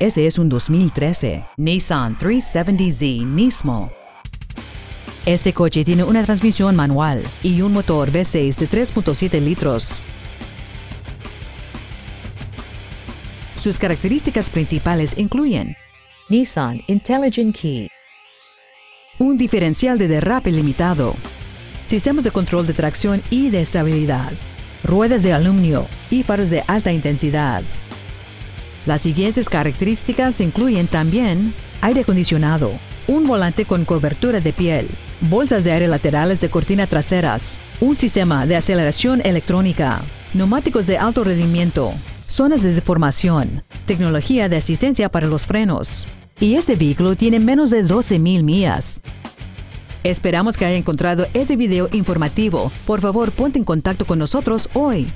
Este es un 2013 Nissan 370Z Nismo. Este coche tiene una transmisión manual y un motor V6 de 3.7 litros. Sus características principales incluyen Nissan Intelligent Key, un diferencial de derrape limitado, sistemas de control de tracción y de estabilidad, ruedas de aluminio y faros de alta intensidad. Las siguientes características incluyen también aire acondicionado, un volante con cobertura de piel, bolsas de aire laterales de cortina traseras, un sistema de aceleración electrónica, neumáticos de alto rendimiento, zonas de deformación, tecnología de asistencia para los frenos. Y este vehículo tiene menos de 12.000 millas. Esperamos que haya encontrado este video informativo. Por favor, ponte en contacto con nosotros hoy.